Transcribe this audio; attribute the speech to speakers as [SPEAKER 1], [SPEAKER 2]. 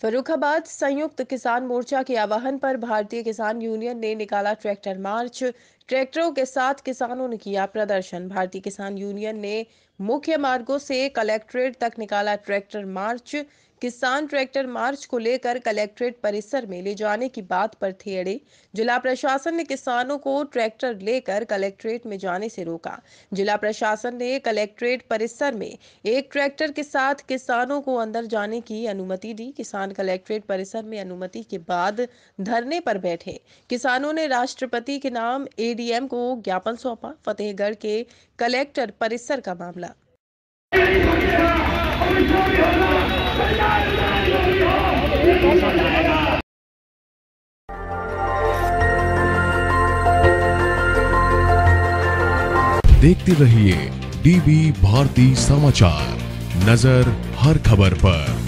[SPEAKER 1] फरुखाबाद संयुक्त किसान मोर्चा के आह्वान पर भारतीय किसान यूनियन ने निकाला ट्रैक्टर मार्च। ट्रैक्टरों के साथ किसानों ने किया प्रदर्शन। भारतीय किसान यूनियन ने मुख्य मार्गों से कलेक्ट्रेट तक निकाला ट्रैक्टर मार्च। किसान ट्रैक्टर मार्च को लेकर कलेक्ट्रेट परिसर में ले जाने की बात पर थे अड़े। जिला प्रशासन ने किसानों को ट्रैक्टर लेकर कलेक्ट्रेट में जाने से रोका। जिला प्रशासन ने कलेक्ट्रेट परिसर में एक ट्रैक्टर के साथ किसानों को अंदर जाने की अनुमति दी। किसान कलेक्ट्रेट परिसर में अनुमति के बाद धरने पर बैठे। किसानों ने राष्ट्रपति के नाम एडीएम को ज्ञापन सौंपा फतेहगढ़ के कलेक्टर परिसर का मामला।
[SPEAKER 2] देखते रहिए डीबी भारती समाचार। नज़र हर खबर पर।